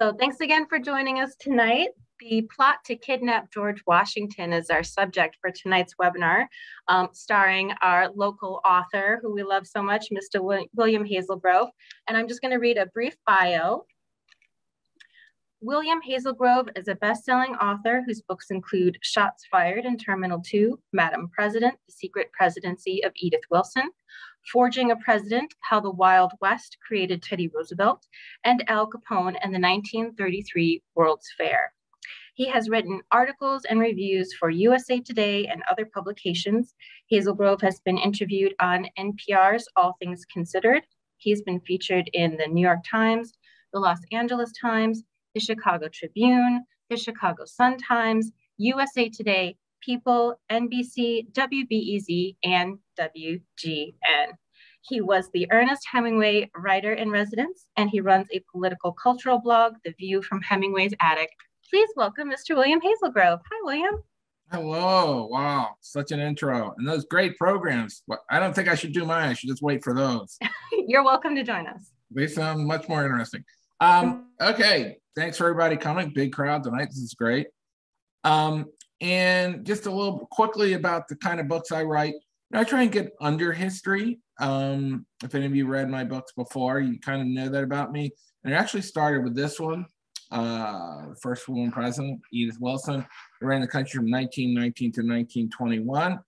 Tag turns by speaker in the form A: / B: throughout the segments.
A: So thanks again for joining us tonight. The plot to kidnap George Washington is our subject for tonight's webinar, um, starring our local author who we love so much, Mr. William Hazelgrove. And I'm just gonna read a brief bio. William Hazelgrove is a best-selling author whose books include Shots Fired in Terminal 2, Madam President, The Secret Presidency of Edith Wilson, Forging a President, How the Wild West Created Teddy Roosevelt, and Al Capone and the 1933 World's Fair. He has written articles and reviews for USA Today and other publications. Hazelgrove has been interviewed on NPR's All Things Considered. He's been featured in the New York Times, the Los Angeles Times, the Chicago Tribune, the Chicago Sun-Times, USA Today, People, NBC, WBEZ, and WGN. He was the Ernest Hemingway writer in residence, and he runs a political cultural blog, The View from Hemingway's Attic. Please welcome Mr. William Hazelgrove. Hi, William.
B: Hello. Wow, such an intro. And those great programs. I don't think I should do mine. I should just wait for those.
A: You're welcome to join us.
B: They sound much more interesting. Um, okay, thanks for everybody coming. Big crowd tonight. This is great. Um, and just a little quickly about the kind of books I write. I try and get under history. Um, if any of you read my books before, you kind of know that about me. And it actually started with this one, uh, first woman president, Edith Wilson, ran the country from 1919 to 1921.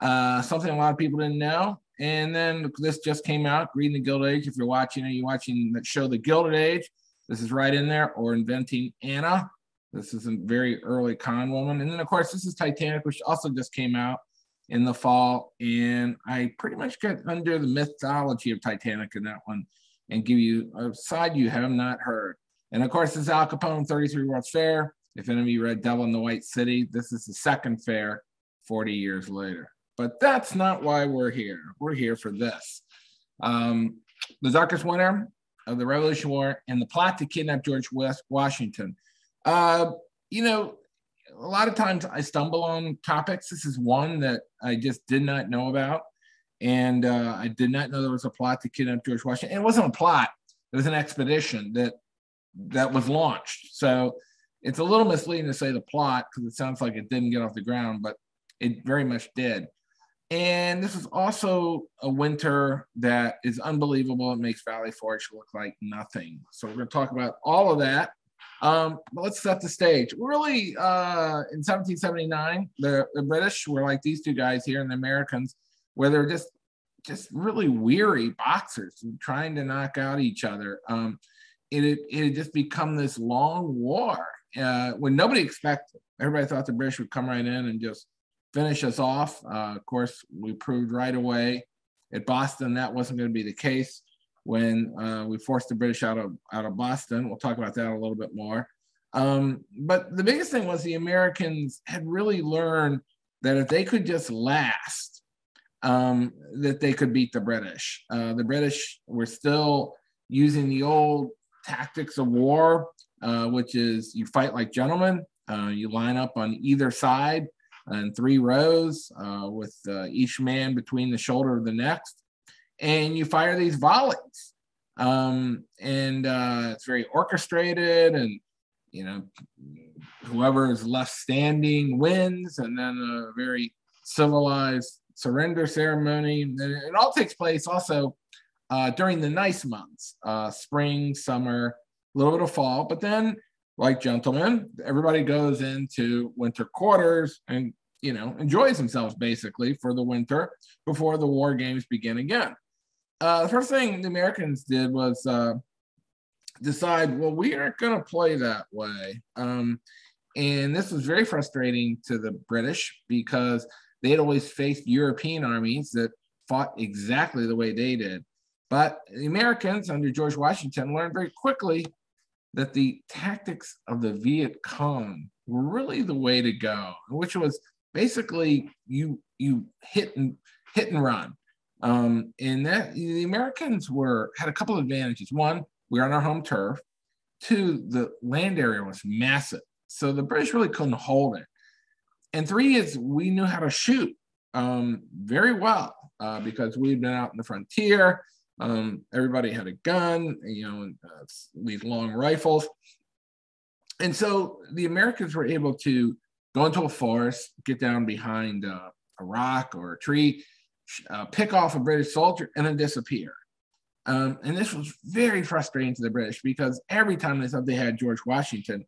B: Uh, something a lot of people didn't know. And then this just came out, Greed in the Gilded Age. If you're watching it, you're watching the show The Gilded Age. This is right in there, or Inventing Anna. This is a very early con woman. And then, of course, this is Titanic, which also just came out in the fall. And I pretty much get under the mythology of Titanic in that one and give you a side you have not heard. And of course, this is Al Capone 33 World's Fair. If any of you read Devil in the White City, this is the second fair 40 years later. But that's not why we're here. We're here for this. Um, the darkest winter of the Revolution War and the plot to kidnap George West Washington. Uh, you know, a lot of times I stumble on topics. This is one that I just did not know about. And uh, I did not know there was a plot to kidnap George Washington. It wasn't a plot, it was an expedition that that was launched. So it's a little misleading to say the plot because it sounds like it didn't get off the ground, but it very much did. And this is also a winter that is unbelievable. It makes Valley Forge look like nothing. So we're going to talk about all of that. Um, but let's set the stage. Really, uh, in 1779, the, the British were like these two guys here, and the Americans, where they're just just really weary boxers trying to knock out each other. Um, it, it had just become this long war uh, when nobody expected. Everybody thought the British would come right in and just finish us off. Uh, of course, we proved right away at Boston that wasn't going to be the case when uh, we forced the British out of out of Boston. We'll talk about that a little bit more. Um, but the biggest thing was the Americans had really learned that if they could just last, um, that they could beat the British. Uh, the British were still using the old tactics of war, uh, which is you fight like gentlemen. Uh, you line up on either side in three rows uh, with uh, each man between the shoulder of the next. And you fire these volleys. Um, and uh, it's very orchestrated and, you know, whoever is left standing wins and then a very civilized surrender ceremony. And it all takes place also uh, during the nice months, uh, spring, summer, a little bit of fall, but then like gentlemen, everybody goes into winter quarters and you know enjoys themselves basically for the winter before the war games begin again. Uh, the first thing the Americans did was uh, decide, well, we aren't going to play that way. Um, and this was very frustrating to the British because they had always faced European armies that fought exactly the way they did. But the Americans under George Washington learned very quickly that the tactics of the Viet Cong were really the way to go, which was basically you you hit and hit and run. Um, and that the Americans were had a couple of advantages. One, we are on our home turf. Two, the land area was massive, so the British really couldn't hold it. And three is we knew how to shoot um, very well uh, because we'd been out in the frontier. Um, everybody had a gun, you know, uh, these long rifles. and so the Americans were able to go into a forest, get down behind uh, a rock or a tree, uh, pick off a British soldier, and then disappear. Um, and this was very frustrating to the British because every time they thought they had George Washington,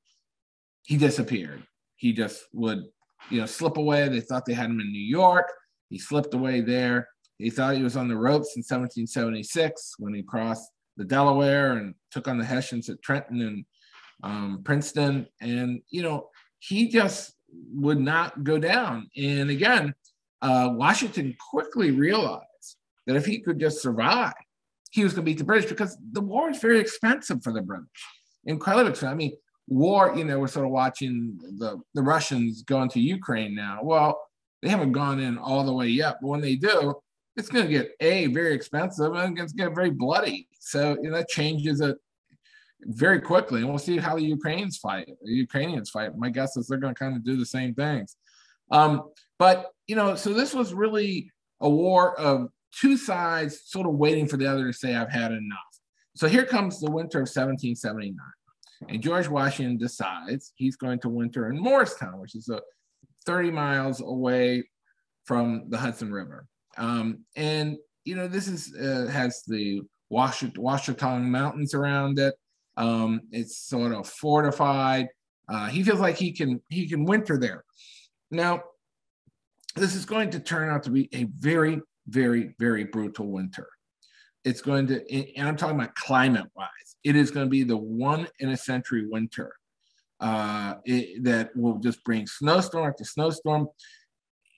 B: he disappeared. He just would, you know, slip away. They thought they had him in New York. He slipped away there. He thought he was on the ropes in 1776 when he crossed the Delaware and took on the Hessians at Trenton and um, Princeton. And, you know, he just would not go down. And again, uh, Washington quickly realized that if he could just survive, he was going to beat the British because the war is very expensive for the British. Incredibly expensive. I mean, war, you know, we're sort of watching the, the Russians go into Ukraine now. Well, they haven't gone in all the way yet, but when they do, it's going to get a very expensive and it's going to get very bloody. So you know, that changes it very quickly, and we'll see how the Ukrainians fight. The Ukrainians fight. My guess is they're going to kind of do the same things. Um, but you know, so this was really a war of two sides sort of waiting for the other to say, I've had enough. So here comes the winter of 1779. And George Washington decides he's going to winter in Morristown, which is a 30 miles away from the Hudson River. Um, and, you know, this is uh, has the Watchung Mountains around it. Um, it's sort of fortified. Uh, he feels like he can he can winter there. Now, this is going to turn out to be a very very, very brutal winter. It's going to, and I'm talking about climate wise, it is going to be the one in a century winter uh, it, that will just bring snowstorm after snowstorm,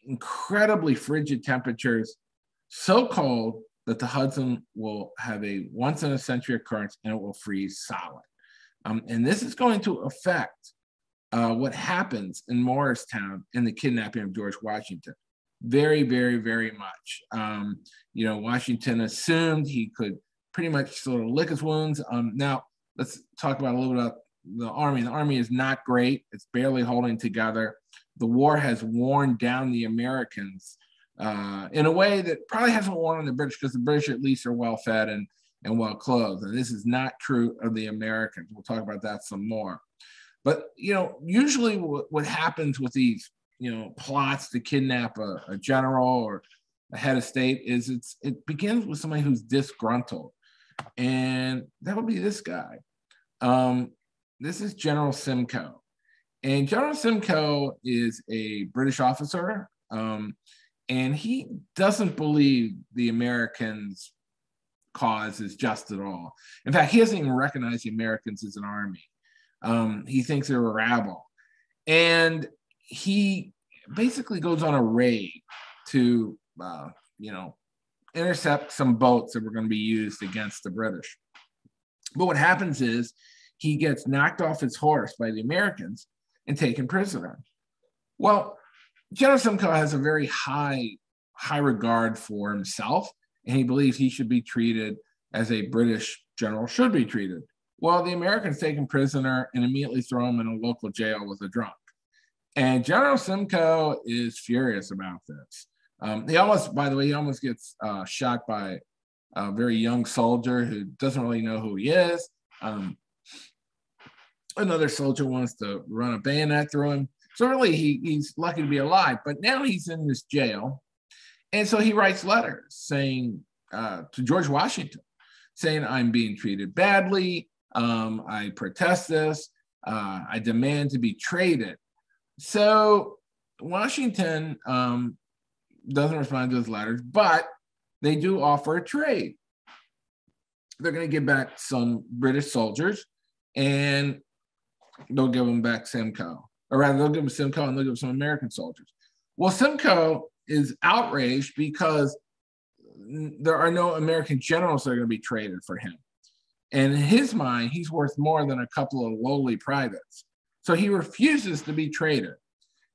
B: incredibly frigid temperatures, so cold that the Hudson will have a once in a century occurrence and it will freeze solid. Um, and this is going to affect uh, what happens in Morristown in the kidnapping of George Washington very, very, very much. Um, you know, Washington assumed he could pretty much sort of lick his wounds. Um, now, let's talk about a little bit about the army. The army is not great, it's barely holding together. The war has worn down the Americans uh, in a way that probably hasn't worn on the British because the British at least are well fed and, and well clothed. And this is not true of the Americans. We'll talk about that some more. But, you know, usually what, happens with these you know plots to kidnap a, a general or a head of state is it's it begins with somebody who's disgruntled and that would be this guy um, this is general simcoe and general simcoe is a british officer um, and he doesn't believe the americans cause is just at all. In fact he doesn't even recognize the americans as an army. Um, he thinks they're a rabble. And he basically goes on a raid to, uh, you know, intercept some boats that were going to be used against the British. But what happens is he gets knocked off his horse by the Americans and taken prisoner. Well, General Simcoe has a very high, high regard for himself, and he believes he should be treated as a British general should be treated. Well, the Americans take him prisoner and immediately throw him in a local jail with a drunk. And General Simcoe is furious about this. Um, he almost, by the way, he almost gets uh, shot by a very young soldier who doesn't really know who he is. Um, another soldier wants to run a bayonet through him. So really, he, he's lucky to be alive. But now he's in this jail, and so he writes letters saying uh, to George Washington, saying, "I'm being treated badly. Um, I protest this. Uh, I demand to be traded." So Washington um, doesn't respond to those letters, but they do offer a trade. They're going to give back some British soldiers and they'll give him back Simcoe. Or rather, they'll give him Simcoe and they'll give them some American soldiers. Well, Simcoe is outraged because there are no American generals that are going to be traded for him. And in his mind, he's worth more than a couple of lowly privates. So he refuses to be traded.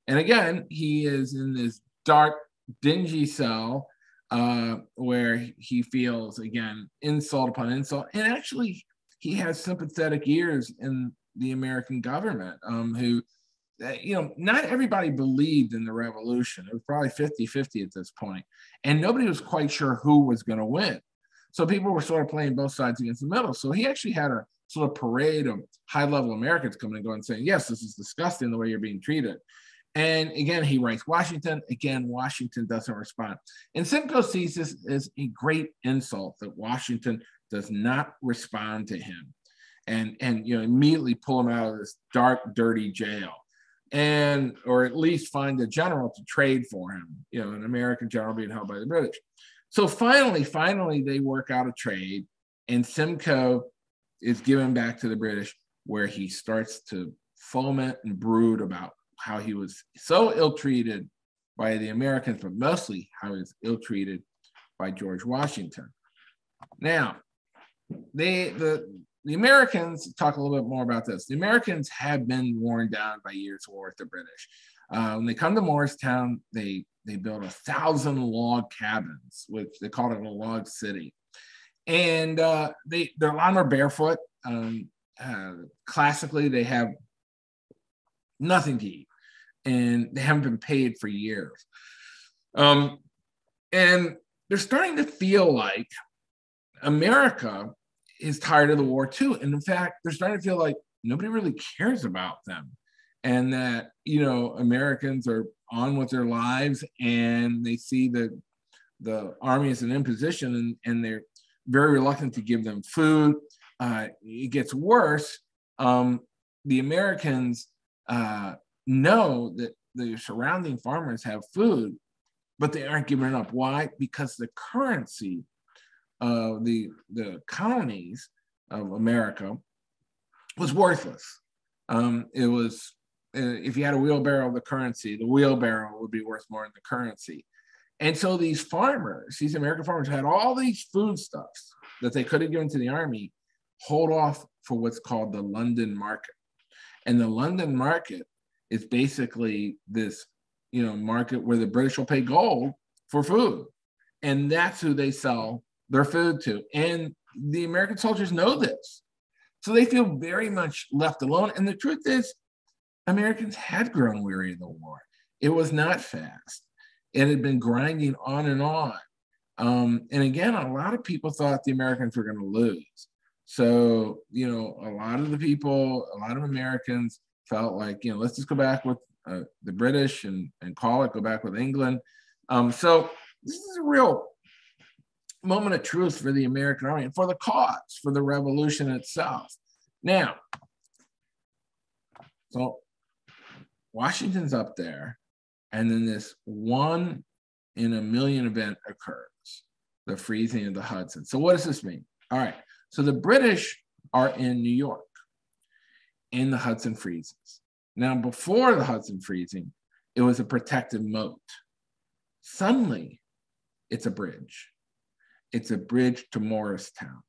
B: And again, he is in this dark, dingy cell uh, where he feels, again, insult upon insult. And actually, he has sympathetic ears in the American government um, who, uh, you know, not everybody believed in the revolution. It was probably 50 50 at this point, And nobody was quite sure who was going to win. So people were sort of playing both sides against the middle. So he actually had a sort of parade of high level Americans coming and going and saying, yes, this is disgusting the way you're being treated. And again, he writes Washington. Again, Washington doesn't respond. And Simcoe sees this as a great insult that Washington does not respond to him and, and you know, immediately pull him out of this dark, dirty jail and or at least find a general to trade for him, you know, an American general being held by the British. So finally, finally, they work out a trade, and Simcoe is given back to the British, where he starts to foment and brood about how he was so ill-treated by the Americans, but mostly how he was ill-treated by George Washington. Now, they the the Americans talk a little bit more about this. The Americans have been worn down by years of war with the British. Uh, when they come to Morristown, they they build a thousand log cabins, which they call it a log city, and uh, they they're a lot more barefoot. Um, uh, classically, they have nothing to eat, and they haven't been paid for years. Um, and they're starting to feel like America is tired of the war too. And in fact, they're starting to feel like nobody really cares about them. And that, you know, Americans are on with their lives and they see that the army is an imposition and, and they're very reluctant to give them food. Uh, it gets worse. Um, the Americans uh, know that the surrounding farmers have food, but they aren't giving it up. Why? Because the currency uh, the the colonies of America was worthless. Um, it was uh, if you had a wheelbarrow of the currency, the wheelbarrow would be worth more than the currency. And so these farmers, these American farmers, had all these foodstuffs that they could have given to the army, hold off for what's called the London market. And the London market is basically this, you know, market where the British will pay gold for food. And that's who they sell their food to. And the American soldiers know this. So they feel very much left alone. And the truth is, Americans had grown weary of the war. It was not fast. It had been grinding on and on. Um, and again, a lot of people thought the Americans were going to lose. So, you know, a lot of the people, a lot of Americans felt like, you know, let's just go back with uh, the British and, and call it, go back with England. Um, so this is a real moment of truth for the American army and for the cause, for the revolution itself. Now, so Washington's up there, and then this one in a million event occurs the freezing of the Hudson. So, what does this mean? All right, so the British are in New York, and the Hudson freezes. Now, before the Hudson freezing, it was a protected moat. Suddenly, it's a bridge. It's a bridge to Morristown.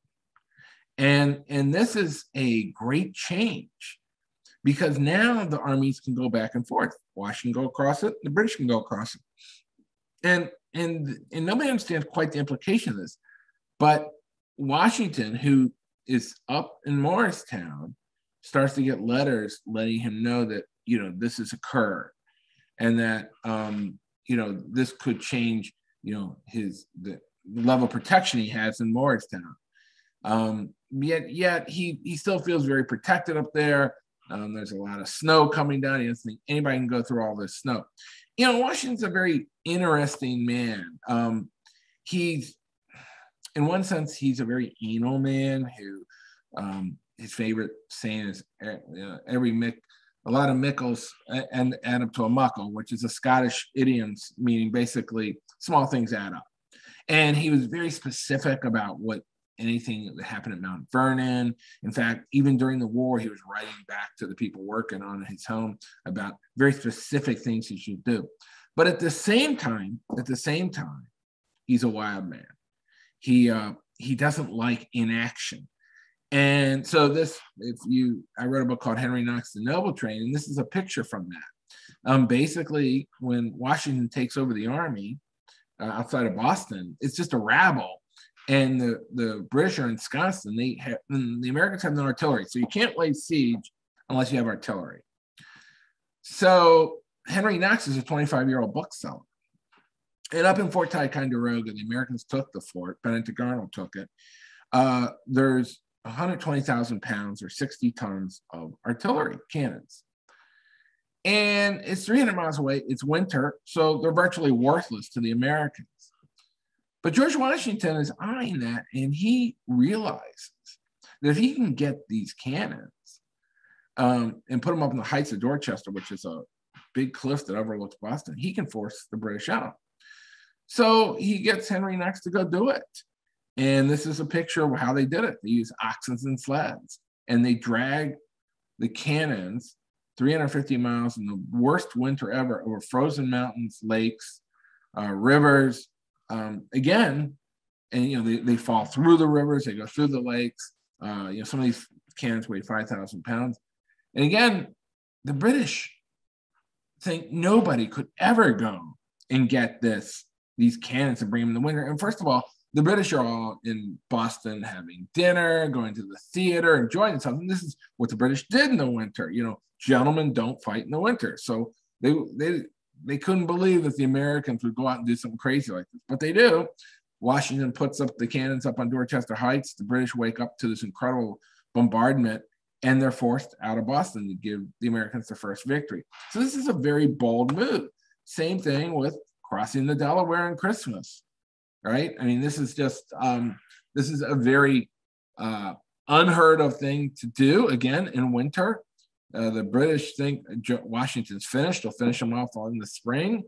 B: And, and this is a great change because now the armies can go back and forth. Washington go across it, the British can go across it. And, and, and nobody understands quite the implication of this. But Washington, who is up in Morristown, starts to get letters letting him know that, you know, this has occurred and that, um, you know, this could change, you know, his, the, level of protection he has in Morristown. Um, yet, yet he he still feels very protected up there. Um, there's a lot of snow coming down. He doesn't think anybody can go through all this snow. You know, Washington's a very interesting man. Um, he's, in one sense, he's a very anal man who um, his favorite saying is uh, every Mick, a lot of mickles and add up to a muckle, which is a Scottish idiom meaning basically small things add up. And he was very specific about what anything that happened at Mount Vernon. In fact, even during the war, he was writing back to the people working on his home about very specific things he should do. But at the same time, at the same time, he's a wild man. He uh, he doesn't like inaction. And so this, if you, I wrote a book called Henry Knox, the Noble Train, and this is a picture from that. Um, basically, when Washington takes over the army, uh, outside of Boston. It's just a rabble. And the, the British are ensconced and they have, and the Americans have no artillery. So you can't lay siege unless you have artillery. So Henry Knox is a 25 year old bookseller. And up in Fort Ticonderoga, the Americans took the fort. Benedict Arnold took it. Uh, there's 120,000 pounds or 60 tons of artillery cannons. And it's 300 miles away. It's winter, so they're virtually worthless to the Americans. But George Washington is eyeing that, and he realizes that if he can get these cannons um, and put them up in the heights of Dorchester, which is a big cliff that overlooks Boston, he can force the British out. So he gets Henry Knox to go do it. And this is a picture of how they did it. They use oxen and sleds, and they drag the cannons 350 miles in the worst winter ever over frozen mountains, lakes, uh, rivers. Um, again, and you know they, they fall through the rivers, they go through the lakes. Uh, you know some of these cannons weigh 5,000 pounds, and again, the British think nobody could ever go and get this these cannons and bring them in the winter. And first of all, the British are all in Boston having dinner, going to the theater, enjoying. And this is what the British did in the winter. You know, gentlemen don't fight in the winter. So they they they couldn't believe that the Americans would go out and do something crazy like this, but they do. Washington puts up the cannons up on Dorchester Heights. The British wake up to this incredible bombardment, and they're forced out of Boston to give the Americans their first victory. So this is a very bold move. Same thing with crossing the Delaware on Christmas, right? I mean, this is just um, this is a very uh, unheard of thing to do again in winter. Uh, the British think Washington's finished. They'll finish them off in the spring.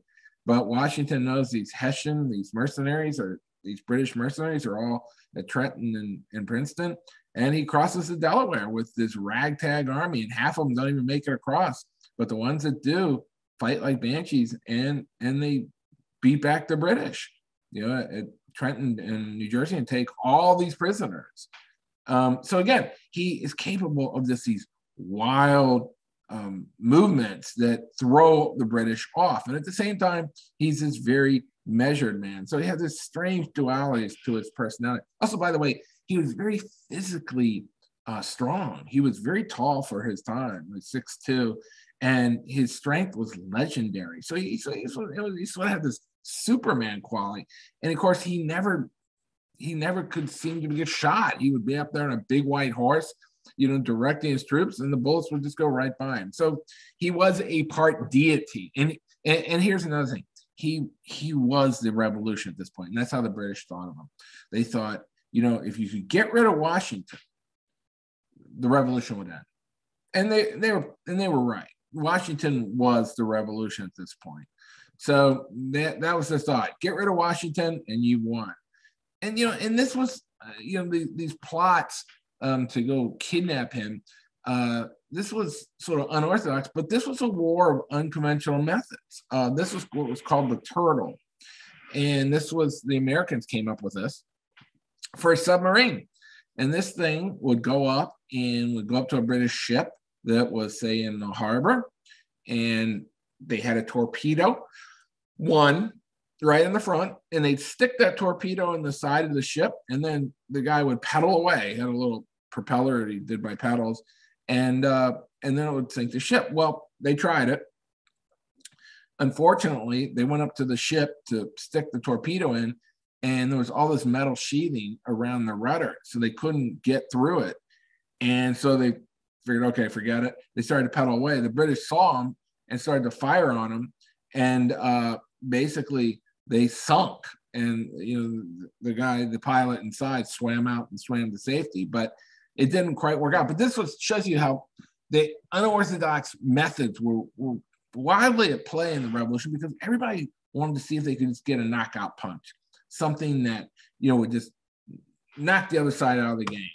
B: But Washington knows these Hessian, these mercenaries, or these British mercenaries are all at Trenton and, and Princeton. And he crosses the Delaware with this ragtag army, and half of them don't even make it across. But the ones that do fight like banshees, and and they beat back the British, you know, at Trenton and New Jersey, and take all these prisoners. Um, so again, he is capable of this these wild um, movements that throw the British off. And at the same time, he's this very measured man. So he has this strange dualities to his personality. Also, by the way, he was very physically uh, strong. He was very tall for his time, like six two, and his strength was legendary. So he, so he, sort of, he sort of had this Superman quality. And of course, he never he never could seem to get shot. He would be up there on a big white horse you know, directing his troops, and the bullets would just go right by him. So he was a part deity. And and, and here's another thing. He he was the revolution at this point, and that's how the British thought of him. They thought, you know, if you could get rid of Washington, the revolution would end. And they they were and they were right. Washington was the revolution at this point. So that that was the thought. Get rid of Washington and you won. And you know, and this was uh, you know the, these plots um, to go kidnap him. Uh, this was sort of unorthodox, but this was a war of unconventional methods. Uh, this was what was called the turtle. And this was the Americans came up with this for a submarine. And this thing would go up and would go up to a British ship that was, say, in the harbor. And they had a torpedo, one right in the front, and they'd stick that torpedo in the side of the ship. And then the guy would pedal away, had a little propeller he did by paddles, and uh, and then it would sink the ship. Well, they tried it. Unfortunately, they went up to the ship to stick the torpedo in, and there was all this metal sheathing around the rudder, so they couldn't get through it. And so they figured, okay, forget it. They started to pedal away. The British saw them and started to fire on them, and uh, basically they sunk. And you know, the guy, the pilot inside, swam out and swam to safety. But it didn't quite work out. But this was shows you how the unorthodox methods were, were widely at play in the revolution because everybody wanted to see if they could just get a knockout punch, something that you know would just knock the other side out of the game.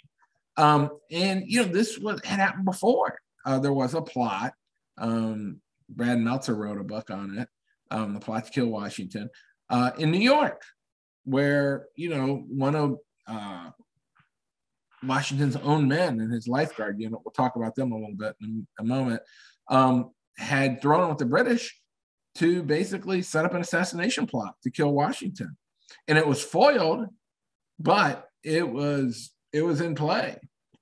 B: Um, and you know this was had happened before. Uh, there was a plot. Um, Brad Meltzer wrote a book on it, um, the plot to kill Washington, uh, in New York, where you know one of uh, Washington's own men and his lifeguard unit, we'll talk about them a little bit in a moment, um, had thrown with the British to basically set up an assassination plot to kill Washington. And it was foiled, but it was it was in play.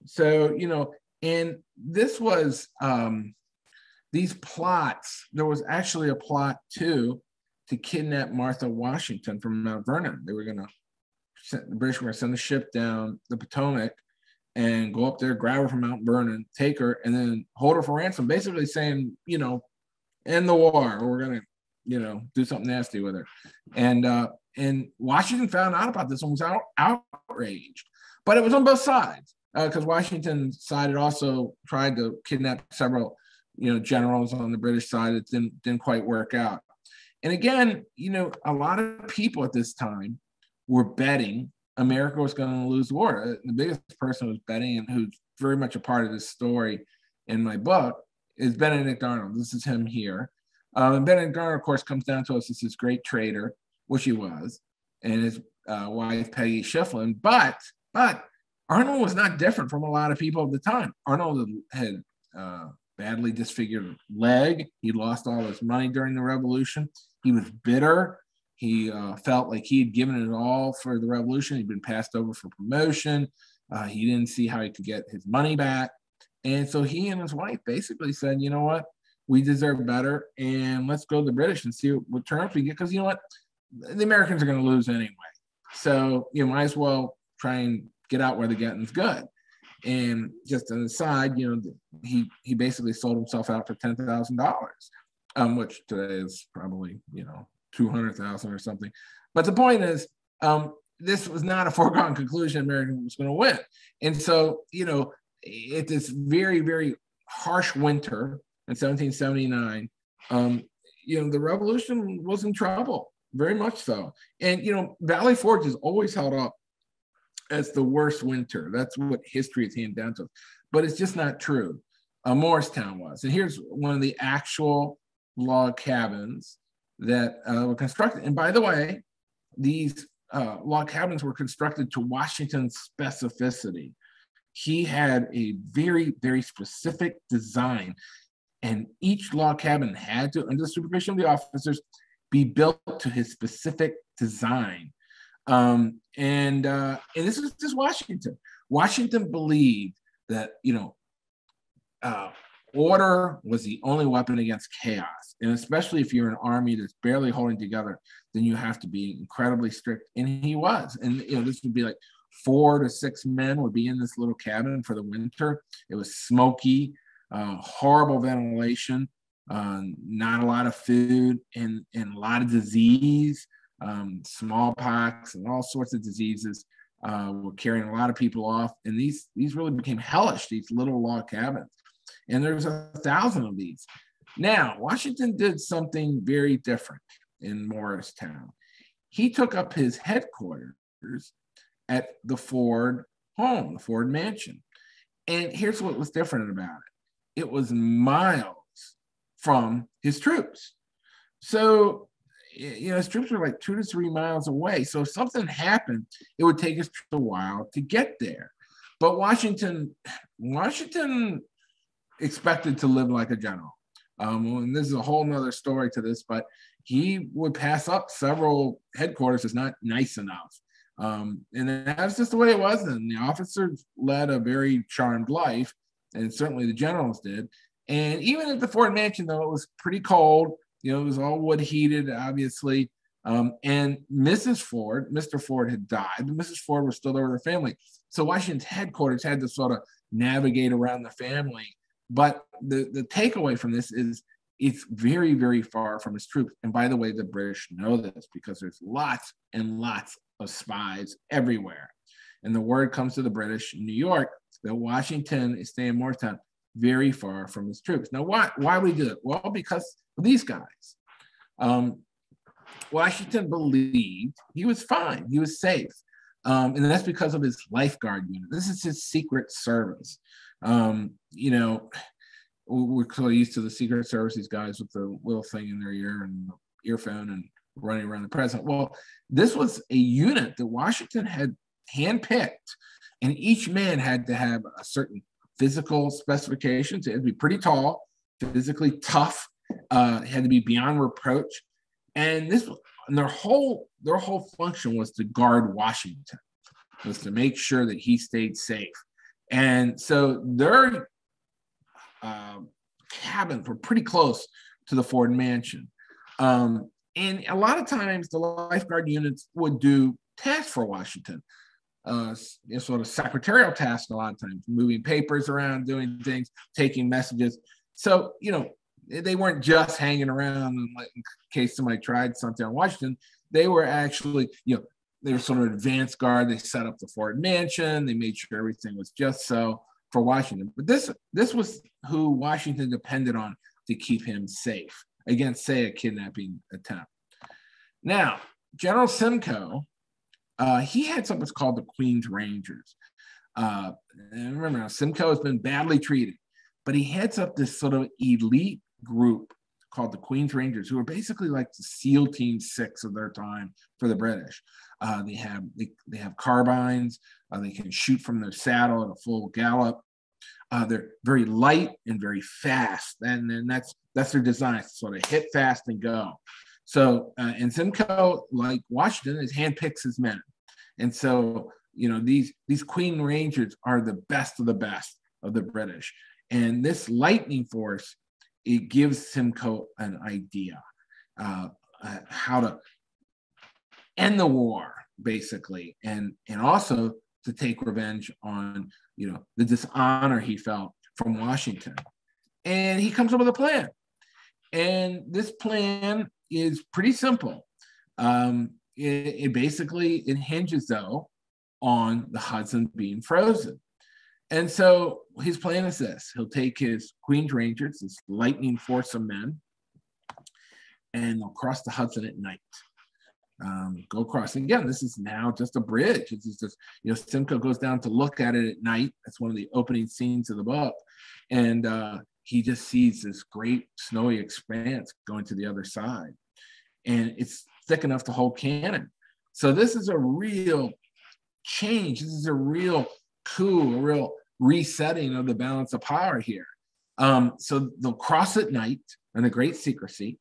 B: So, you know, and this was um, these plots, there was actually a plot too to kidnap Martha Washington from Mount Vernon. They were gonna the British were gonna send a ship down the Potomac and go up there, grab her from Mount Vernon, take her, and then hold her for ransom, basically saying, you know, end the war, or we're gonna, you know, do something nasty with her. And uh, and Washington found out about this and was out, outraged, but it was on both sides because uh, Washington side had also tried to kidnap several, you know, generals on the British side. It didn't didn't quite work out. And again, you know, a lot of people at this time were betting America was going to lose the war. Uh, the biggest person was betting, and who's very much a part of this story in my book, is Benedict Arnold. This is him here. Um, and Benedict Arnold, of course, comes down to us as this great traitor, which he was, and his uh, wife Peggy Shippen. But but Arnold was not different from a lot of people at the time. Arnold had uh, badly disfigured leg. He lost all his money during the Revolution. He was bitter. He uh, felt like he had given it all for the revolution. He'd been passed over for promotion. Uh, he didn't see how he could get his money back. And so he and his wife basically said, you know what? We deserve better. And let's go to the British and see what terms we get. Because you know what? The Americans are going to lose anyway. So you might as well try and get out where the getting's good. And just an aside, you know, he he basically sold himself out for ten thousand dollars, um, which today is probably you know 200,000 or something. But the point is, um, this was not a foregone conclusion America was going to win. And so, you know, at this very, very harsh winter in 1779, um, you know, the revolution was in trouble, very much so. And, you know, Valley Forge is always held up as the worst winter. That's what history is handed down to. But it's just not true. Uh, Morristown was. And here's one of the actual log cabins that uh, were constructed. And by the way, these uh, log cabins were constructed to Washington's specificity. He had a very, very specific design, and each log cabin had to, under the supervision of the officers, be built to his specific design. Um, and uh, and this is just Washington. Washington believed that you know uh, order was the only weapon against chaos. And especially if you're an army that's barely holding together, then you have to be incredibly strict. And he was. And you know, this would be like four to six men would be in this little cabin for the winter. It was smoky, uh, horrible ventilation, uh, not a lot of food, and, and a lot of disease, um, smallpox, and all sorts of diseases. Uh, were carrying a lot of people off, and these these really became hellish. These little log cabins, and there's a thousand of these. Now, Washington did something very different in Morristown. He took up his headquarters at the Ford home, the Ford mansion. And here's what was different about it it was miles from his troops. So, you know, his troops were like two to three miles away. So, if something happened, it would take us a while to get there. But Washington, Washington expected to live like a general. Um, and this is a whole nother story to this, but he would pass up several headquarters as not nice enough. Um, and that's just the way it was. And the officers led a very charmed life, and certainly the generals did. And even at the Ford Mansion, though, it was pretty cold. You know, it was all wood heated, obviously. Um, and Mrs. Ford, Mr. Ford had died, Mrs. Ford was still there with her family. So Washington's headquarters had to sort of navigate around the family but the, the takeaway from this is it's very, very far from its troops. And by the way, the British know this because there's lots and lots of spies everywhere. And the word comes to the British in New York that Washington is staying Morristown very far from his troops. Now, why, why we do it? Well, because these guys. Um, Washington believed he was fine, he was safe. Um, and that's because of his lifeguard unit. This is his secret service. Um, you know, we're so used to the Secret Service, these guys with the little thing in their ear and earphone and running around the president. Well, this was a unit that Washington had handpicked, and each man had to have a certain physical specifications. It had to be pretty tall, physically tough, uh, had to be beyond reproach. And this and their whole their whole function was to guard Washington, was to make sure that he stayed safe. And so their uh, cabins were pretty close to the Ford mansion. Um, and a lot of times the lifeguard units would do tasks for Washington. uh, sort of secretarial tasks a lot of times, moving papers around, doing things, taking messages. So, you know, they weren't just hanging around in case somebody tried something on Washington. They were actually, you know, they were sort of advance guard. They set up the Ford Mansion. They made sure everything was just so for Washington. But this this was who Washington depended on to keep him safe against, say, a kidnapping attempt. Now, General Simcoe, uh, he had something called the Queen's Rangers. Uh, remember, Simcoe has been badly treated, but he heads up this sort of elite group called the Queen's Rangers, who are basically like the SEAL Team Six of their time for the British. Uh, they have they, they have carbines. Uh, they can shoot from their saddle at a full gallop. Uh, they're very light and very fast, and then that's that's their design. Sort of hit fast and go. So, uh, and Simcoe, like Washington, is handpicks his men, and so you know these these Queen Rangers are the best of the best of the British, and this lightning force it gives Simcoe an idea uh, uh, how to end the war, basically, and and also to take revenge on you know the dishonor he felt from Washington. And he comes up with a plan, and this plan is pretty simple. Um, it, it basically it hinges though on the Hudson being frozen. And so his plan is this he'll take his Queen's Rangers, this lightning force of men, and they'll cross the Hudson at night um, go across. And again, this is now just a bridge. It's just, you know, Simcoe goes down to look at it at night. That's one of the opening scenes of the book. And uh, he just sees this great snowy expanse going to the other side. And it's thick enough to hold cannon. So this is a real change. This is a real coup, a real resetting of the balance of power here. Um, so they'll cross at night in a great secrecy.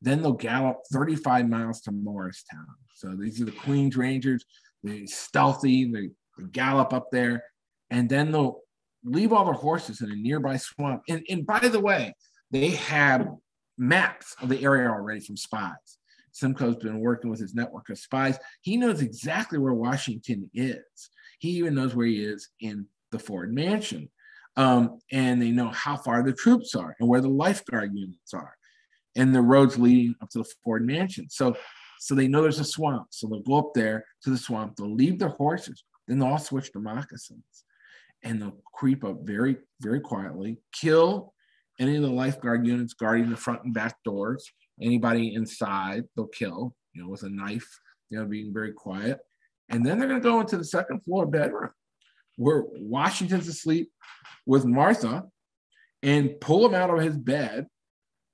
B: Then they'll gallop 35 miles to Morristown. So these are the Queen's Rangers. They're stealthy. They, they gallop up there, and then they'll leave all their horses in a nearby swamp. And, and by the way, they have maps of the area already from spies. Simcoe's been working with his network of spies. He knows exactly where Washington is. He even knows where he is in the Ford Mansion. Um, and they know how far the troops are and where the lifeguard units are and the roads leading up to the Ford mansion. So, so they know there's a swamp. So they'll go up there to the swamp. They'll leave their horses. Then they'll all switch to moccasins, and they'll creep up very, very quietly, kill any of the lifeguard units guarding the front and back doors. Anybody inside, they'll kill. You know, with a knife. You know, being very quiet. And then they're going to go into the second floor bedroom where Washington's asleep with Martha and pull him out of his bed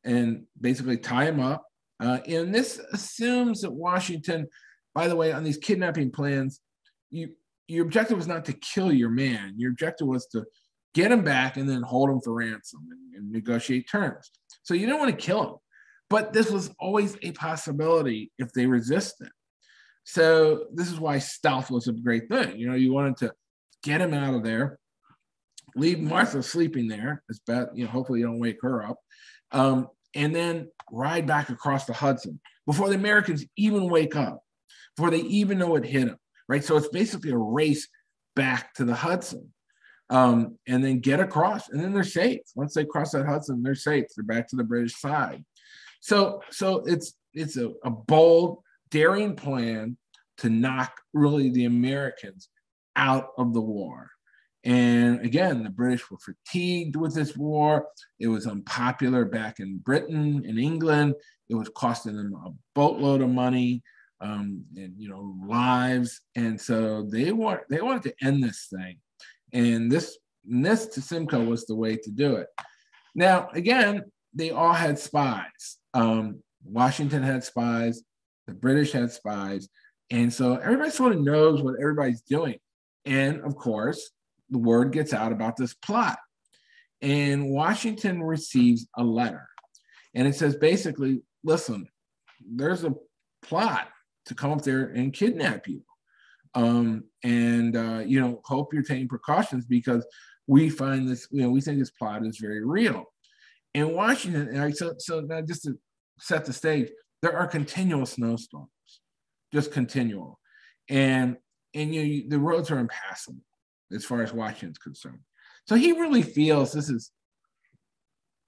B: and basically tie him up. Uh, and this assumes that Washington, by the way, on these kidnapping plans, you your objective was not to kill your man. Your objective was to get him back and then hold him for ransom and, and negotiate terms. So you don't want to kill him, but this was always a possibility if they resisted. So this is why stealth was a great thing. You know, you wanted to get him out of there, leave Martha sleeping there. As bad, you know, hopefully you don't wake her up, um, and then ride back across the Hudson before the Americans even wake up, before they even know it hit them, right? So it's basically a race back to the Hudson. Um, and then get across, and then they're safe. Once they cross that Hudson, they're safe. They're back to the British side. So, so it's it's a, a bold, daring plan to knock really the Americans out of the war. And again, the British were fatigued with this war. It was unpopular back in Britain, in England. It was costing them a boatload of money, um, and you know, lives. And so they want they wanted to end this thing. And this and this to Simcoe was the way to do it. Now, again, they all had spies. Um, Washington had spies, the British had spies, and so everybody sort of knows what everybody's doing. And of course, the word gets out about this plot. And Washington receives a letter. And it says basically, listen, there's a plot to come up there and kidnap you. Um, and, uh, you know, hope you're taking precautions because we find this, you know, we think this plot is very real. In Washington, and I, so, so now just to set the stage, there are continual snowstorms, just continual. And and you, you the roads are impassable as far as Washington's concerned. So he really feels this is,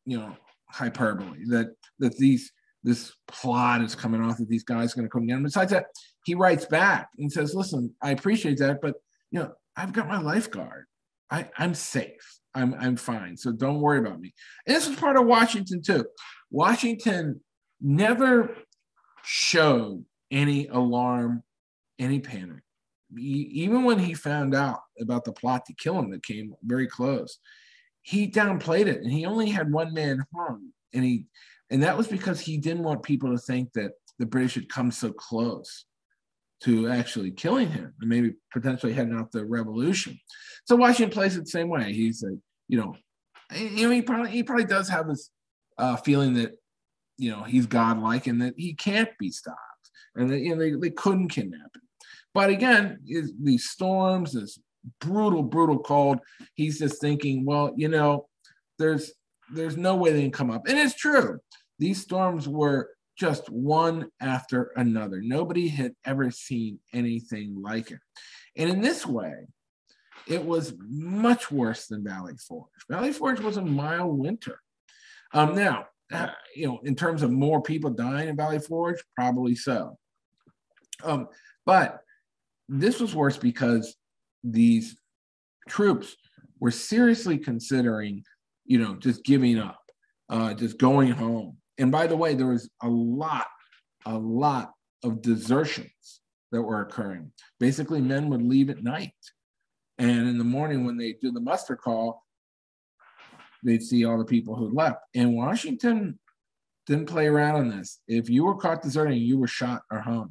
B: you know, hyperbole that that these this plot is coming off that these guys are going to come again. Besides that, he writes back and says, "Listen, I appreciate that, but you know, I've got my lifeguard. I, I'm safe. I'm I'm fine. So don't worry about me." And this is part of Washington too. Washington never showed any alarm, any panic. Even when he found out about the plot to kill him that came very close, he downplayed it and he only had one man hung. And he and that was because he didn't want people to think that the British had come so close to actually killing him and maybe potentially heading out the revolution. So Washington plays it the same way. He's a, you know, you know, he probably he probably does have this uh, feeling that you know he's godlike and that he can't be stopped and that you know they, they couldn't kidnap him. But again, these storms, this brutal, brutal cold, he's just thinking, well, you know, there's there's no way they can come up. And it's true. These storms were just one after another. Nobody had ever seen anything like it. And in this way, it was much worse than Valley Forge. Valley Forge was a mild winter. Um, now, you know, in terms of more people dying in Valley Forge, probably so. Um, but this was worse because these troops were seriously considering, you know, just giving up, uh, just going home. And by the way, there was a lot, a lot of desertions that were occurring. Basically, men would leave at night. And in the morning, when they do the muster call, they'd see all the people who left. And Washington didn't play around on this. If you were caught deserting, you were shot or hung.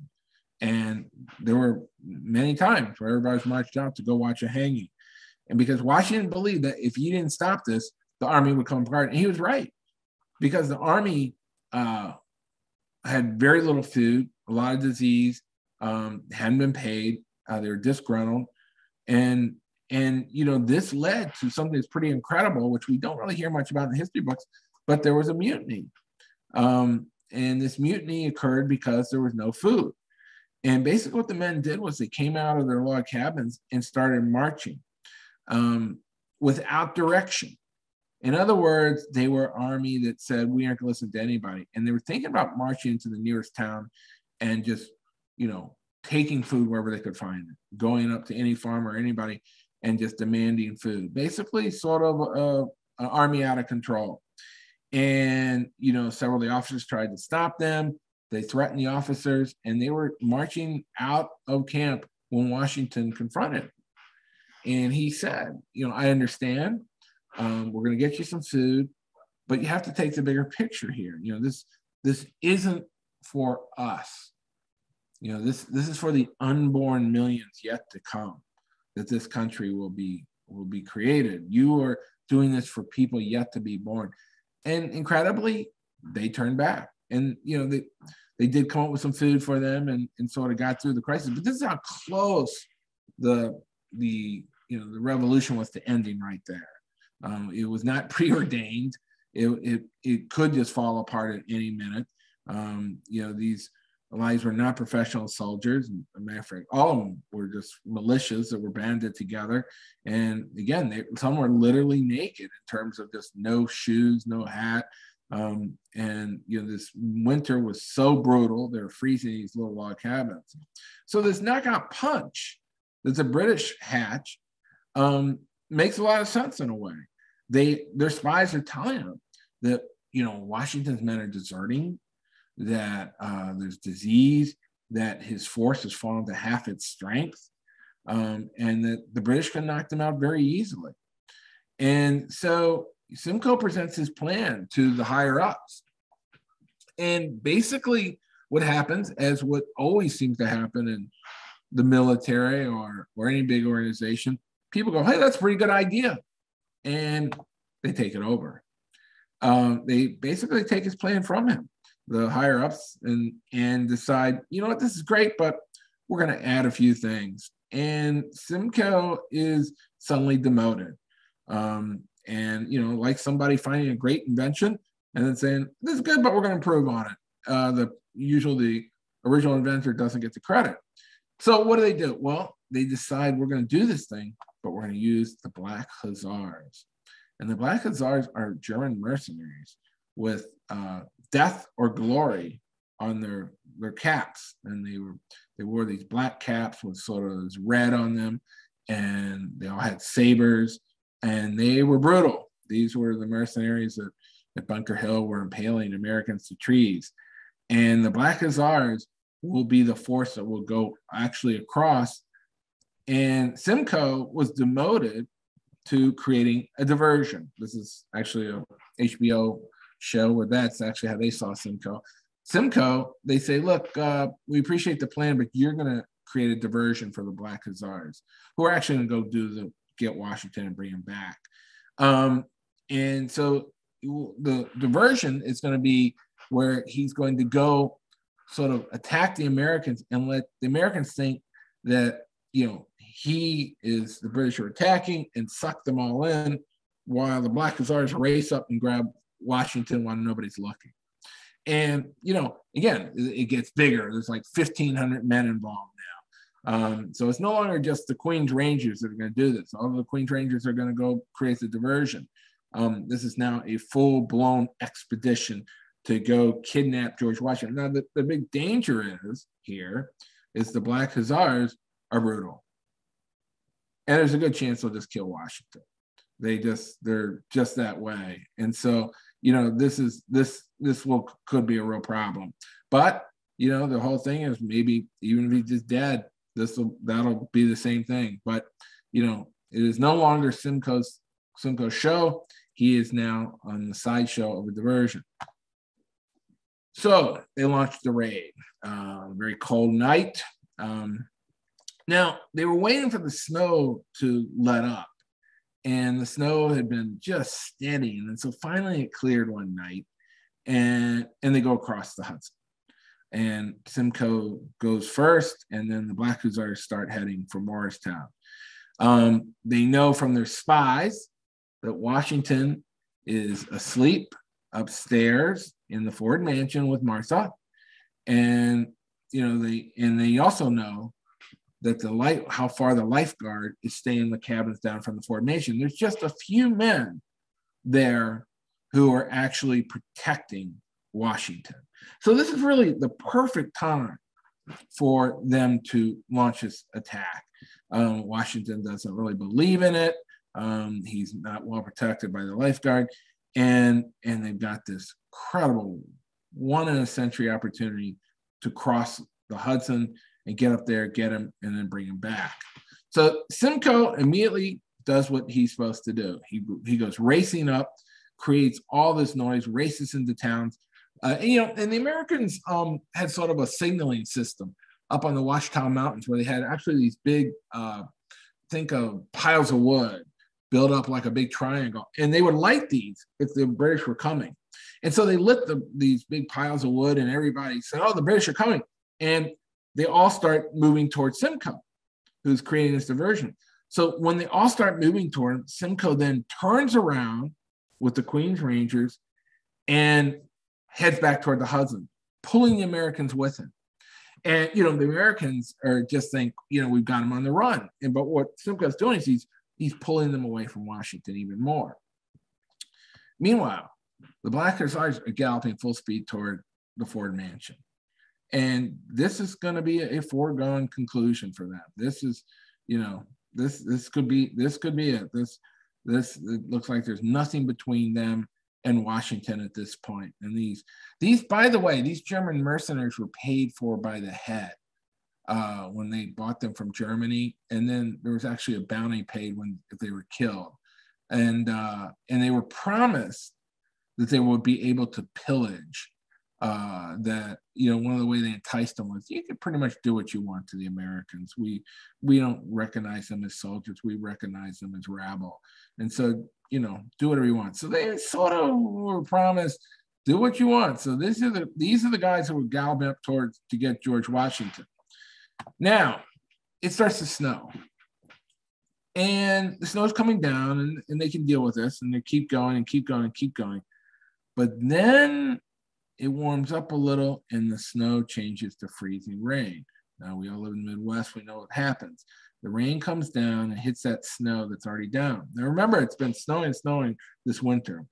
B: And there were many times where everybody was marched out to go watch a hanging. And because Washington believed that if he didn't stop this, the army would come apart. And he was right, because the army uh, had very little food, a lot of disease, um, hadn't been paid, uh, they were disgruntled. And and you know, this led to something that's pretty incredible, which we don't really hear much about in the history books, but there was a mutiny. Um, and this mutiny occurred because there was no food. And basically, what the men did was they came out of their log cabins and started marching um, without direction. In other words, they were army that said, we aren't going to listen to anybody. And they were thinking about marching to the nearest town and just, you know, taking food wherever they could find it, going up to any farm or anybody and just demanding food. Basically, sort of a, an army out of control. And, you know, several of the officers tried to stop them. They threatened the officers and they were marching out of camp when Washington confronted. And he said, you know, I understand. Um, we're going to get you some food, but you have to take the bigger picture here. You know, this this isn't for us. You know, this this is for the unborn millions yet to come that this country will be will be created. You are doing this for people yet to be born. And incredibly, they turned back. And you know they they did come up with some food for them and, and sort of got through the crisis. But this is how close the the you know the revolution was to ending right there. Um, it was not preordained. It, it it could just fall apart at any minute. Um, you know these allies were not professional soldiers. matter all of them were just militias that were banded together. And again, they, some were literally naked in terms of just no shoes, no hat, um, and you know, this winter was so brutal, they're freezing these little log cabins. So this knockout punch that's a British hatch um, makes a lot of sense in a way. They their spies are telling them that you know Washington's men are deserting, that uh, there's disease, that his force has fallen to half its strength, um, and that the British can knock them out very easily. And so Simcoe presents his plan to the higher ups. And basically, what happens, as what always seems to happen in the military or, or any big organization, people go, hey, that's a pretty good idea. And they take it over. Um, they basically take his plan from him, the higher ups, and, and decide, you know what, this is great, but we're going to add a few things. And Simcoe is suddenly demoted. Um, and you know like somebody finding a great invention and then saying this is good but we're going to improve on it uh, the usually the original inventor doesn't get the credit so what do they do well they decide we're going to do this thing, but we're going to use the Black Hussars. And the Black Hussars are German mercenaries with uh, death or glory on their their caps, and they were they wore these black caps with sort of this red on them, and they all had sabers, and they were brutal. These were the mercenaries that at Bunker Hill were impaling Americans to trees, and the Black Hussars will be the force that will go actually across. And Simcoe was demoted to creating a diversion. This is actually a HBO show where that's actually how they saw Simcoe. Simcoe, they say, look, uh, we appreciate the plan, but you're going to create a diversion for the Black Hussars, who are actually going to go do the get Washington and bring him back. Um, and so the diversion is going to be where he's going to go sort of attack the Americans and let the Americans think that, you know, he is the British are attacking and suck them all in while the Black Hussars race up and grab Washington while nobody's looking. And, you know, again, it gets bigger. There's like 1,500 men involved now. Um, so it's no longer just the Queen's Rangers that are going to do this. All the Queen's Rangers are going to go create the diversion. Um, this is now a full blown expedition to go kidnap George Washington. Now, the, the big danger is here is the Black Hussars are brutal. And there's a good chance they'll just kill Washington. They just, they're just that way. And so, you know, this is, this, this will, could be a real problem. But, you know, the whole thing is maybe even if he's just dead, this will, that'll be the same thing. But, you know, it is no longer Simcoe's, Simcoe's show. He is now on the sideshow of a diversion. So they launched the raid. Uh, very cold night. Um, now they were waiting for the snow to let up, and the snow had been just steady. And so finally it cleared one night, and and they go across the Hudson. And Simcoe goes first, and then the Black Hussars start heading for Morristown. Um, they know from their spies that Washington is asleep upstairs in the Ford mansion with Martha. And you know, they and they also know that the light how far the lifeguard is staying the cabins down from the Ford mansion. There's just a few men there who are actually protecting Washington. So this is really the perfect time for them to launch this attack. Um, Washington doesn't really believe in it. Um, he's not well protected by the lifeguard, and and they've got this incredible one in a century opportunity to cross the Hudson and get up there, get him, and then bring him back. So Simcoe immediately does what he's supposed to do. He he goes racing up, creates all this noise, races into towns. Uh, and, you know, and the Americans um, had sort of a signaling system up on the Watchung Mountains where they had actually these big, uh, think of piles of wood built up like a big triangle. And they would light these if the British were coming. And so they lit the, these big piles of wood, and everybody said, Oh, the British are coming. And they all start moving towards Simcoe, who's creating this diversion. So when they all start moving toward him, Simcoe then turns around with the Queen's Rangers and heads back toward the Hudson, pulling the Americans with him. And you know, the Americans are just think, you know, we've got him on the run. And but what Simcoe's doing is he's he's pulling them away from Washington even more. Meanwhile, the Black Hussars are galloping full speed toward the Ford Mansion. And this is going to be a foregone conclusion for them. This is, you know, this this could be this could be it. This this it looks like there's nothing between them and Washington at this point. And these these by the way, these German mercenaries were paid for by the head uh, when they bought them from Germany, and then there was actually a bounty paid when if they were killed, and uh, and they were promised that they would be able to pillage. Uh, that you know one of the way they enticed them was you can pretty much do what you want to the Americans. We we don't recognize them as soldiers. We recognize them as rabble, and so you know do whatever you want. So they sort of were promised do what you want. So this is the these are the guys who were galloping up towards to get George Washington. Now it starts to snow. And the snow's coming down and, and they can deal with this and they keep going and keep going and keep going. But then it warms up a little and the snow changes to freezing rain. Now we all live in the Midwest. We know what happens. The rain comes down and hits that snow that's already down. Now remember, it's been snowing snowing this winter.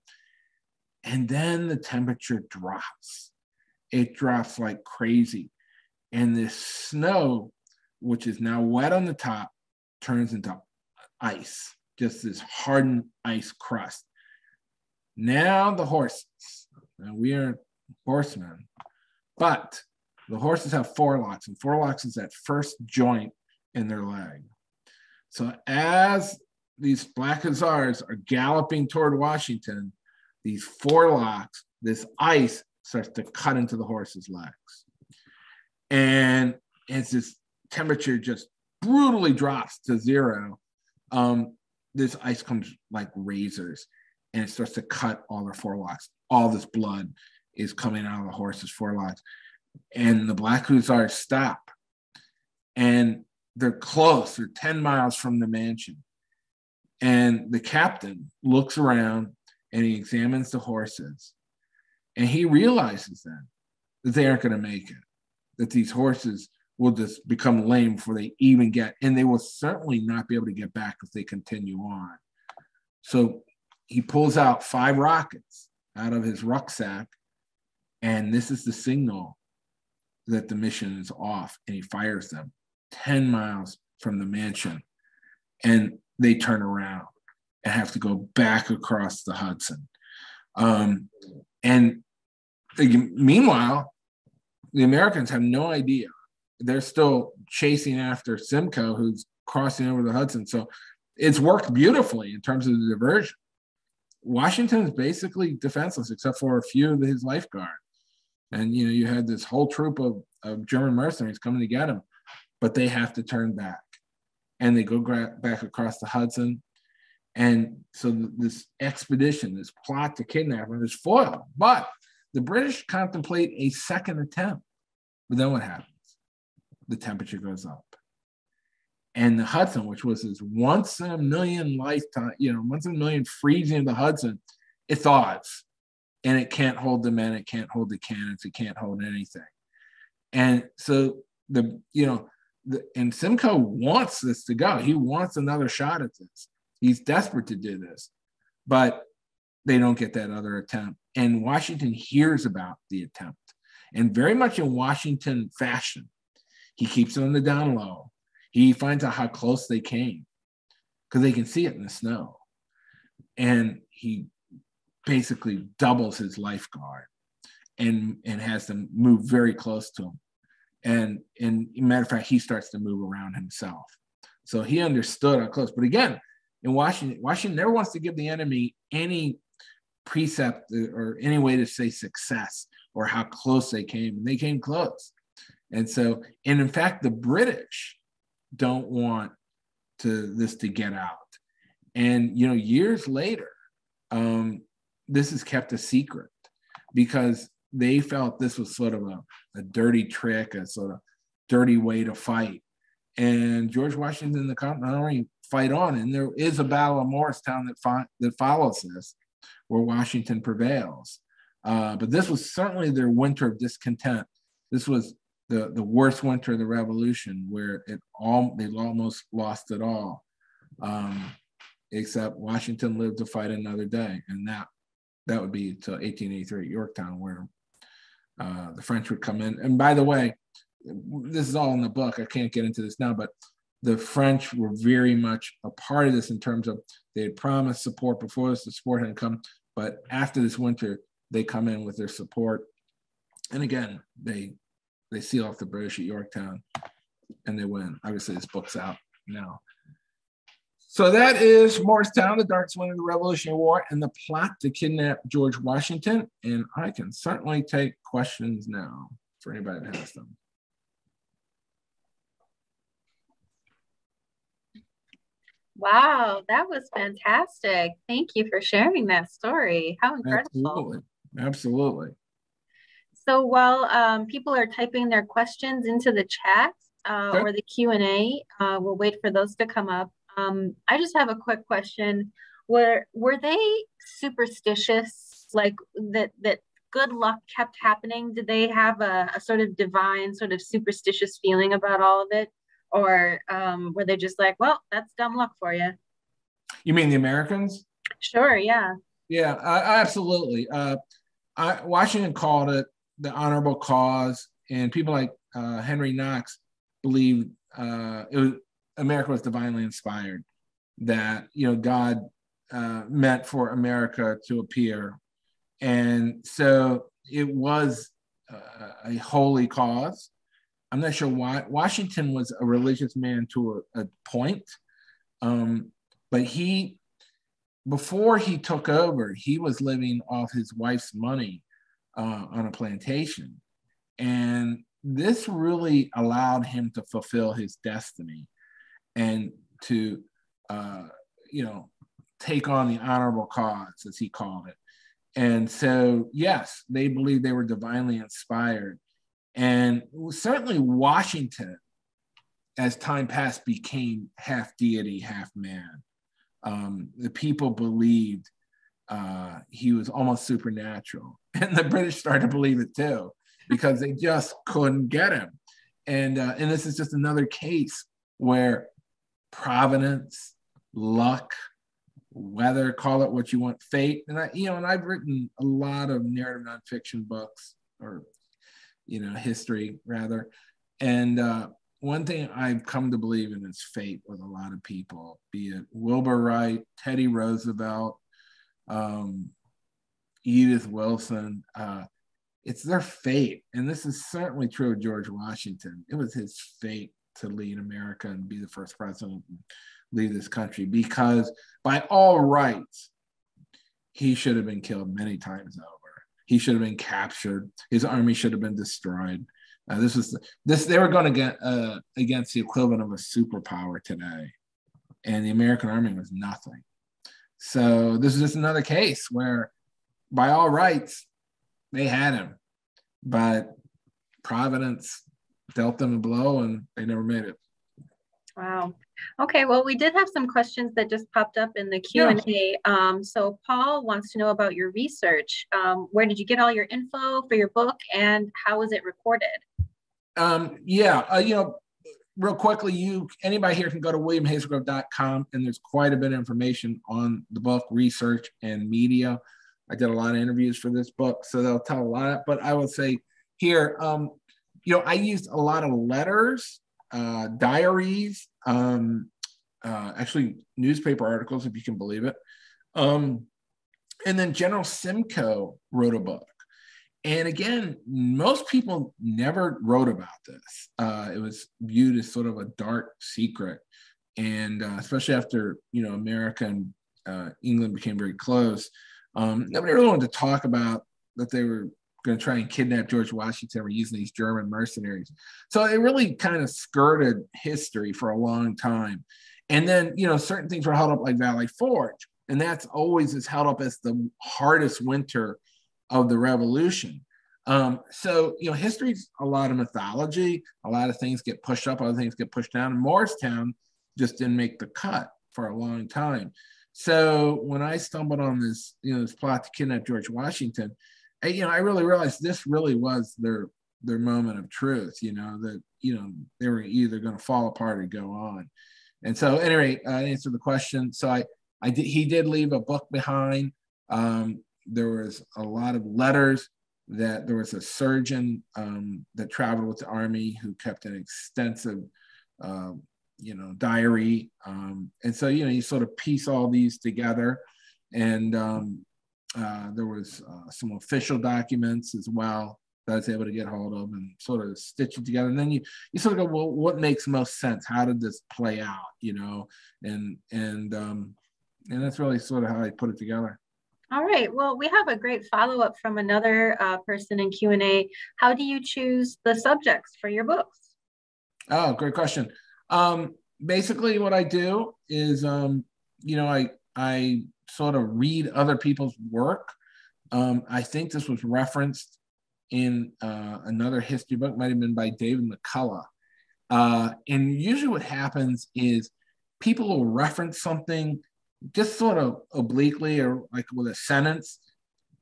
B: And then the temperature drops. It drops like crazy. And this snow, which is now wet on the top, turns into ice, just this hardened ice crust. Now the horses, and we are horsemen, but the horses have forelocks, and forelocks is that first joint in their leg. So as these black hussars are galloping toward Washington, these forelocks, this ice starts to cut into the horse's legs. And as this temperature just brutally drops to zero, um, this ice comes like razors and it starts to cut all their forelocks. All this blood is coming out of the horse's forelocks. And the Black Hussars stop. And they're close, they're 10 miles from the mansion. And the captain looks around and he examines the horses. And he realizes then that they aren't going to make it, that these horses will just become lame before they even get, and they will certainly not be able to get back if they continue on. So he pulls out five rockets out of his rucksack, and this is the signal that the mission is off, and he fires them 10 miles from the mansion. And they turn around and have to go back across the Hudson. Um, and meanwhile, the Americans have no idea. They're still chasing after Simcoe, who's crossing over the Hudson. So it's worked beautifully in terms of the diversion. Washington is basically defenseless except for a few of his lifeguard. And you know, you had this whole troop of, of German mercenaries coming to get him, but they have to turn back. And they go gra- back across the Hudson. And so this expedition, this plot to kidnap him is foiled. But the British contemplate a second attempt. But then what happens? The temperature goes up and the Hudson, which was this once in a million lifetime, you know, once in a million freezing of the Hudson, it thaws and it can't hold the men, it can't hold the cannons, it can't hold anything. And so the, you know, the, and Simcoe wants this to go. He wants another shot at this. He's desperate to do this, but they don't get that other attempt. And Washington hears about the attempt. And very much in Washington fashion, he keeps it on the down low he finds out how close they came because they can see it in the snow. And he basically doubles his lifeguard and, and has them move very close to him. And, and matter of fact, he starts to move around himself. So he understood how close. But again, in Washington, Washington never wants to give the enemy any precept or any way to say success or how close they came. And they came close. And so, and in fact, the British don't want to this to get out. And you know, years later, um, this is kept a secret because they felt this was sort of a, a dirty trick, a sort of dirty way to fight. And George Washington and the Continental fight on, and there is a battle of Morristown that that follows this, where Washington prevails. Uh, but this was certainly their winter of discontent. This was the the worst winter of the revolution where it all they almost lost it all um, except washington lived to fight another day and that that would be till 1883 at yorktown where uh, the french would come in and by the way this is all in the book i can't get into this now but the french were very much a part of this in terms of they had promised support before this the support hadn't come but after this winter they come in with their support and again they they seal off the British at Yorktown and they win. Obviously, this book's out now. So that is Morristown, the darkest winter of the Revolutionary War, and the plot to kidnap George Washington. And I can certainly take questions now for anybody that has them.
A: Wow, that was fantastic. Thank you for sharing that story. How incredible.
B: Absolutely. Absolutely.
A: So while um, people are typing their questions into the chat uh, or the Q&A, uh, we'll wait for those to come up. Um, I just have a quick question. Were, were they superstitious, like that, that good luck kept happening? Did they have a, a sort of divine, sort of superstitious feeling about all of it? Or um, were they just like, well, that's dumb luck for you?
B: You mean the Americans?
A: Sure, yeah.
B: Yeah, I, absolutely. Uh, I, Washington called it the honorable cause, and people like uh, Henry Knox believed uh, it was America was divinely inspired. That you know God uh, meant for America to appear, and so it was uh, a holy cause. I'm not sure why Washington was a religious man to a, a point, um, but he before he took over, he was living off his wife's money uh, on a plantation. And this really allowed him to fulfill his destiny and to, uh, you know, take on the honorable cause, as he called it. And so, yes, they believed they were divinely inspired. And certainly Washington, as time passed, became half deity, half man. Um, the people believed uh, he was almost supernatural. And the British started to believe it too, because they just couldn't get him. And, uh, and this is just another case where providence, luck, weather, call it what you want, fate. And I, you know, and I've written a lot of narrative nonfiction books or, you know, history rather. And uh, one thing I've come to believe in is fate with a lot of people, be it Wilbur Wright, Teddy Roosevelt, um, Edith Wilson. Uh, it's their fate. And this is certainly true of George Washington. It was his fate to lead America and be the first president and lead this country because, by all rights, he should have been killed many times over. He should have been captured. His army should have been destroyed. Uh, this was this they were going to get uh, against the equivalent of a superpower today, and the American army was nothing. So this is just another case where, by all rights, they had him, but Providence dealt them a blow, and they never made it.
A: Wow. Okay, well, we did have some questions that just popped up in the Q&A. Yeah. Um, so Paul wants to know about your research. Um, where did you get all your info for your book and how was it recorded?
B: Um, yeah, uh, you know, real quickly, you anybody here can go to williamhazelgrove.com and there's quite a bit of information on the book, research and media. I did a lot of interviews for this book, so they'll tell a lot. But I would say here, um, you know, I used a lot of letters, uh, diaries, um, uh, actually newspaper articles, if you can believe it. Um, and then General Simcoe wrote a book. And again, most people never wrote about this. Uh, it was viewed as sort of a dark secret. And uh, especially after, you know, America and uh, England became very close, um, nobody really wanted to talk about that they were going to try and kidnap George Washington We're using these German mercenaries. So it really kind of skirted history for a long time. And then, you know, certain things were held up like Valley Forge. And that's always is held up as the hardest winter of the revolution. Um, so, you know, history's a lot of mythology. A lot of things get pushed up, other things get pushed down. And Morristown just didn't make the cut for a long time. So when I stumbled on this, you know, this plot to kidnap George Washington, you know, I really realized this really was their their moment of truth. You know that you know they were either going to fall apart or go on. And so, anyway, I answered the question. So I, I did. He did leave a book behind. Um, there was a lot of letters that there was a surgeon um, that traveled with the army who kept an extensive uh, you know diary um, and so you know you sort of piece all these together and um, uh, there was uh, some official documents as well that I was able to get hold of and sort of stitch it together. And then you you sort of go, well, what makes most sense? How did this play out? You know, and and um, and that's really sort of how I put it together.
A: All right. Well, we have a great follow up from another uh, person in Q and A. How do you choose the subjects for your books?
B: Oh, great question. Um, basically, what I do is, um, you know, I I sort of read other people's work. Um, I think this was referenced in uh, another history book, might have been by David McCullough. Uh, and usually, what happens is people will reference something just sort of obliquely or like with a sentence,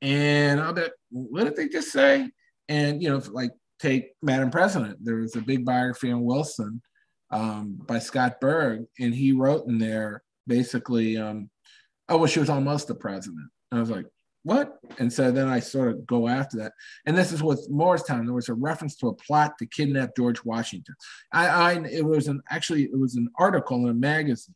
B: And I'll bet, what did they just say? And, you know, like take Madam President, there was a big biography on Wilson um, by Scott Berg, and he wrote in there basically, um, oh, well, she was almost the president. And I was like, what? And so then I sort of go after that. And this is with Morristown. There was a reference to a plot to kidnap George Washington. I, I it was an actually it was an article in a magazine,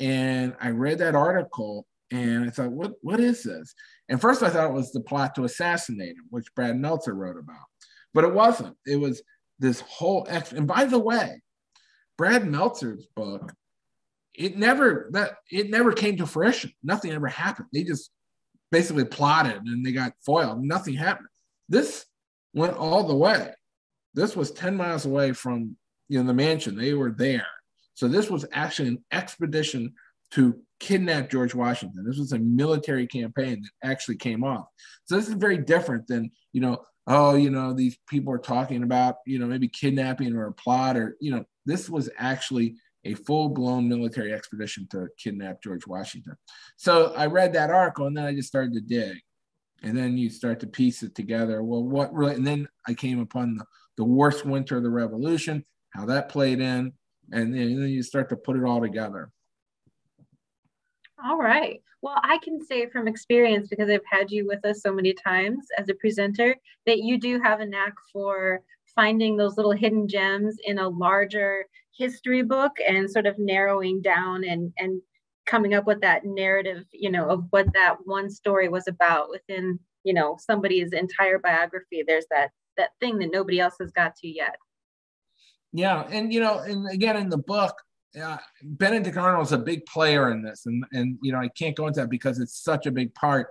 B: and I read that article and I thought, what what is this? And first I thought it was the plot to assassinate him, which Brad Meltzer wrote about, but it wasn't. It was this whole ex. And by the way, Brad Meltzer's book, it never that it never came to fruition. Nothing ever happened. They just basically plotted and they got foiled. Nothing happened. This went all the way. This was 10 miles away from you know the mansion. They were there. So this was actually an expedition to kidnap George Washington. This was a military campaign that actually came off. So this is very different than, you know, oh, you know, these people are talking about, you know, maybe kidnapping or a plot or, you know, this was actually a full-blown military expedition to kidnap George Washington. So I read that article and then I just started to dig. And then you start to piece it together. Well, what really, and then I came upon the, the worst winter of the revolution, how that played in, and then, and then you start to put it all together.
A: All right. Well, I can say from experience, because I've had you with us so many times as a presenter, that you do have a knack for finding those little hidden gems in a larger history book and sort of narrowing down and and coming up with that narrative you know of what that one story was about within you know somebody's entire biography. There's that that thing that nobody else has got to yet.
B: Yeah and you know and again in the book uh, benedict arnold is a big player in this and and you know i can't go into that because it's such a big part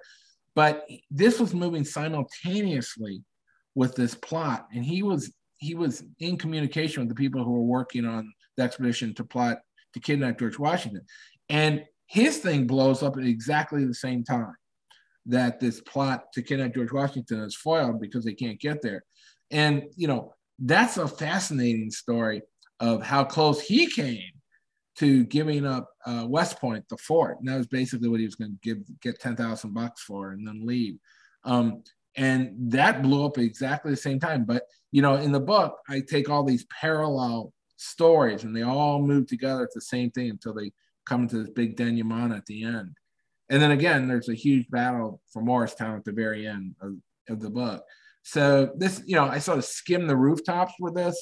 B: but this was moving simultaneously with this plot and he was he was in communication with the people who were working on the expedition to plot to kidnap George Washington. And his thing blows up at exactly the same time that this plot to kidnap George Washington is foiled because they can't get there. And, you know, that's a fascinating story of how close he came to giving up uh, West Point, the fort. And that was basically what he was going to give, get 10,000 bucks for and then leave. Um, and that blew up exactly the same time. But you know, in the book, I take all these parallel stories, and they all move together at the same thing until they come into this big denouement at the end. And then again, there's a huge battle for Morristown at the very end of, of the book. So this, you know, I sort of skimmed the rooftops with this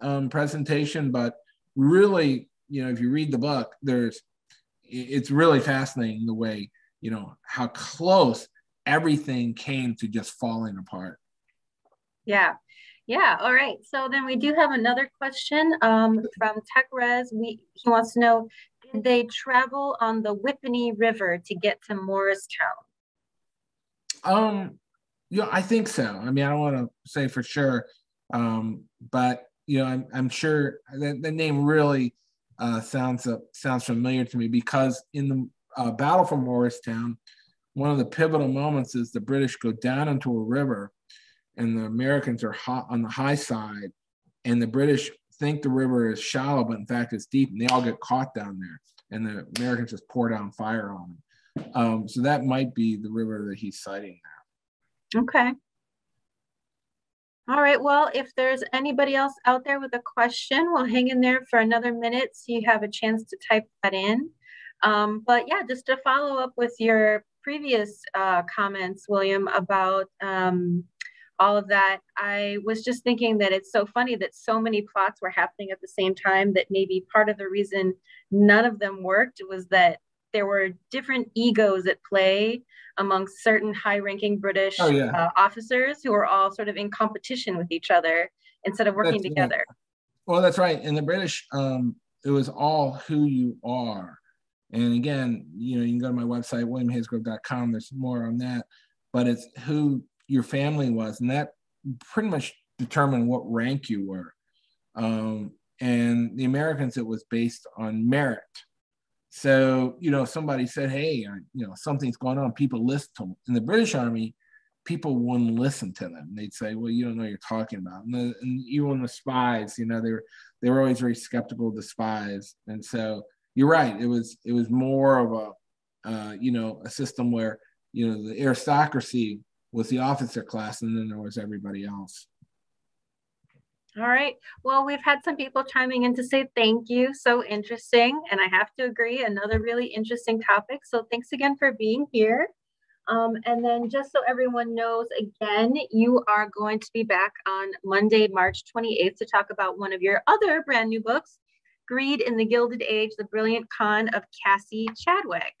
B: um, presentation, but really, you know, if you read the book, there's it's really fascinating the way you know how close everything came to just falling apart.
A: Yeah. Yeah. All right. So then we do have another question um, from TechRes. We he wants to know: Did they travel on the Whippany River to get to Morristown?
B: Um. Yeah, I think so. I mean, I don't want to say for sure, um, but you know, I'm, I'm sure that the name really uh, sounds uh, sounds familiar to me because in the uh, Battle for Morristown, one of the pivotal moments is the British go down into a river and the Americans are hot on the high side, and the British think the river is shallow, but in fact it's deep, and they all get caught down there, and the Americans just pour down fire on them. Um, so that might be the river that he's citing
A: there. Okay. All right. Well, if there's anybody else out there with a question, we'll hang in there for another minute so you have a chance to type that in. Um, but yeah, just to follow up with your previous uh, comments, William, about um, all of that, I was just thinking that it's so funny that so many plots were happening at the same time that maybe part of the reason none of them worked was that there were different egos at play among certain high ranking British oh, yeah. uh, officers who were all sort of in competition with each other instead of working that's together.
B: Well, that's right. In the British, um, it was all who you are. And again, you know, you can go to my website, williamhazelgrove.com. There's more on that, but it's who your family was. And that pretty much determined what rank you were. Um, and the Americans, it was based on merit. So, you know, somebody said, hey, you know, something's going on, people listen to them. In the British Army, people wouldn't listen to them. They'd say, well, you don't know what you're talking about. And, the, and even the spies, you know, they were, they were always very skeptical of the spies. And so you're right. It was it was more of a uh, you know a system where you know, the aristocracy was the officer class, and then there was everybody else.
A: All right. Well, we've had some people chiming in to say thank you. So interesting. And I have to agree, another really interesting topic. So thanks again for being here. Um, and then just so everyone knows, again, you are going to be back on Monday, March 28th to talk about one of your other brand new books, Greed in the Gilded Age, The Brilliant Con of Cassie Chadwick.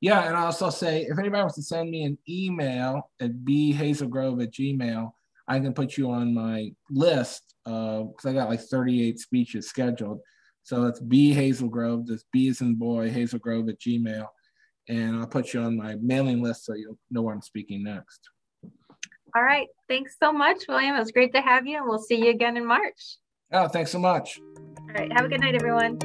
B: Yeah, and I'll also say if anybody wants to send me an email at bhazelgrove at gmail, I can put you on my list because uh, I got like 38 speeches scheduled. So it's B Hazelgrove, this B is in boy, Hazelgrove at Gmail. And I'll put you on my mailing list so you'll know where I'm speaking next.
A: All right. Thanks so much, William. It was great to have you, and we'll see you again in March.
B: Oh, thanks so much.
A: All right. Have a good night, everyone.